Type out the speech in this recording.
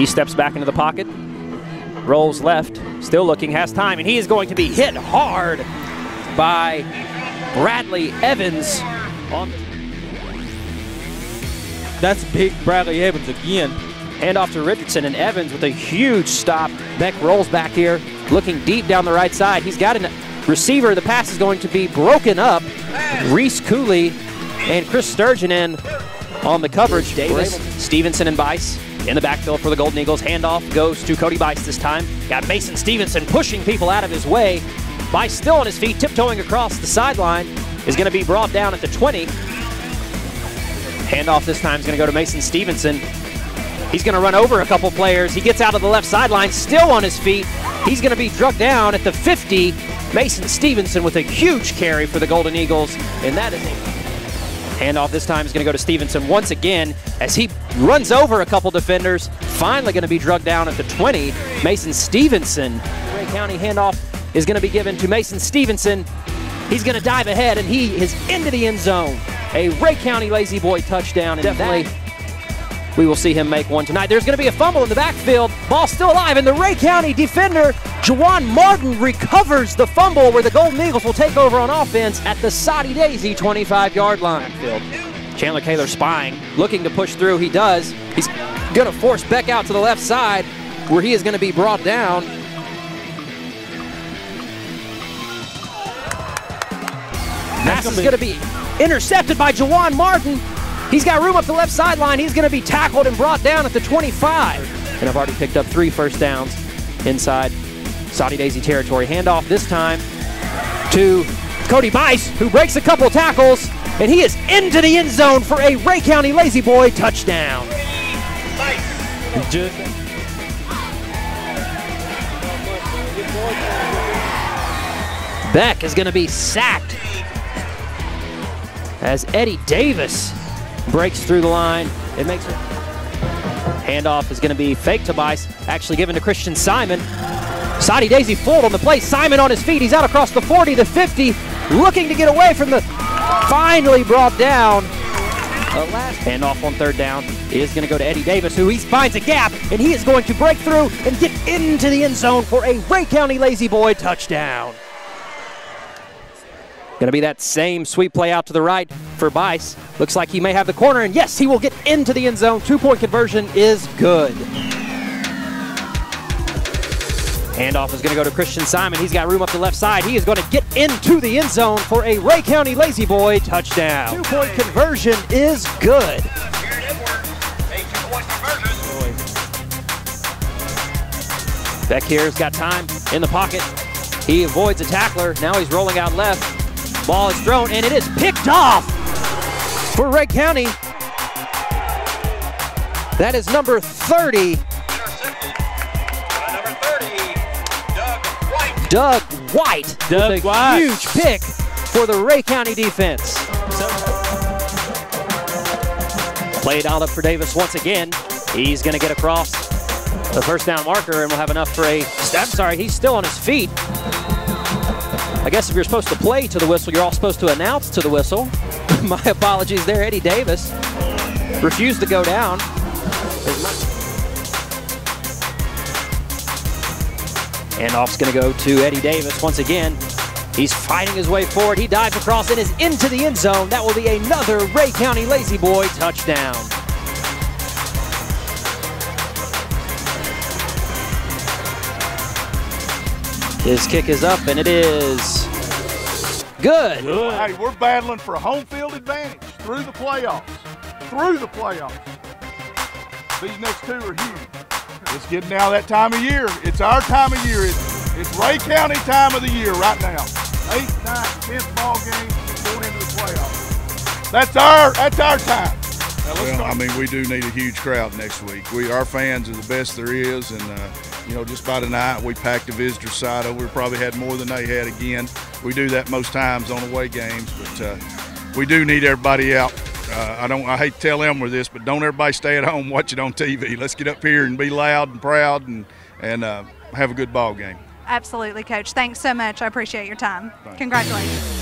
He steps back into the pocket, rolls left, still looking, has time, and he is going to be hit hard by Bradley Evans. On That's big Bradley Evans again. Handoff to Richardson and Evans with a huge stop. Beck rolls back here, looking deep down the right side. He's got a receiver. The pass is going to be broken up. Reese Cooley and Chris Sturgeon in on the coverage. Davis, Stevenson, and Bice in the backfield for the Golden Eagles. Handoff goes to Cody Bice this time. Got Mason Stevenson pushing people out of his way. Bice still on his feet, tiptoeing across the sideline. Is going to be brought down at the 20. Handoff this time is going to go to Mason Stevenson. He's going to run over a couple players. He gets out of the left sideline, still on his feet. He's going to be drugged down at the 50. Mason Stevenson with a huge carry for the Golden Eagles, and that is a handoff. This time is going to go to Stevenson once again as he runs over a couple defenders. Finally, going to be drugged down at the 20. Mason Stevenson. Rhea County handoff is going to be given to Mason Stevenson. He's going to dive ahead, and he is into the end zone. A Rhea County La-Z-Boy touchdown, and definitely we will see him make one tonight. There's going to be a fumble in the backfield. Ball still alive, and the Rhea County defender, Jawan Martin, recovers the fumble where the Golden Eagles will take over on offense at the Soddy Daisy 25 yard line. Chandler Kaler spying, looking to push through. He does. He's going to force Beck out to the left side where he is going to be brought down. Pass is going to be intercepted by Jawan Martin. He's got room up the left sideline. He's going to be tackled and brought down at the 25. And I've already picked up three first downs inside Soddy Daisy territory. Handoff this time to Cody Bice, who breaks a couple tackles, and he is into the end zone for a Rhea County La-Z-Boy touchdown. Beck is going to be sacked as Eddie Davis breaks through the line. It makes it. Handoff is going to be fake to Bice, actually given to Christian Simon. Soddy Daisy full on the play. Simon on his feet. He's out across the 40, the 50, looking to get away from the. Finally brought down. Last handoff on third down is going to go to Eddie Davis, who he finds a gap, and he is going to break through and get into the end zone for a Rhea County La-Z-Boy touchdown. Going to be that same sweep play out to the right for Bice. Looks like he may have the corner, and yes, he will get into the end zone. Two point conversion is good. Handoff is going to go to Christian Simon. He's got room up the left side. He is going to get into the end zone for a Rhea County La-Z-Boy touchdown. Two point conversion is good. Beck here's got time in the pocket. He avoids a tackler. Now he's rolling out left. Ball is thrown, and it is picked off for Rhea County. That is number 30. Doug White. Doug with a White. Huge pick for the Rhea County defense. Played out up for Davis once again. He's going to get across the first down marker and we'll have enough for a. I'm sorry, he's still on his feet. I guess if you're supposed to play to the whistle, you're all supposed to announce to the whistle. My apologies there, Eddie Davis. Refused to go down. Handoff's going to go to Eddie Davis once again. He's fighting his way forward. He dives across and is into the end zone. That will be another Rhea County La-Z-Boy touchdown. His kick is up and it is good. Hey, we're battling for a home field advantage through the playoffs. Through the playoffs. These next two are huge. It's getting now that time of year. It's our time of year. It's, it's Rhea County time of the year right now. Eighth, ninth, tenth ball game going into the playoffs. That's our that's our time. Well, start. I mean, we do need a huge crowd next week. We, our fans are the best there is, and uh, you know, just by tonight, we packed the visitor side over. We probably had more than they had again. We do that most times on away games, but uh, we do need everybody out. Uh, I don't. I hate to tell them with this, but don't everybody stay at home watch it on TV. Let's get up here and be loud and proud and and uh, have a good ball game. Absolutely, Coach. Thanks so much. I appreciate your time. Congratulations.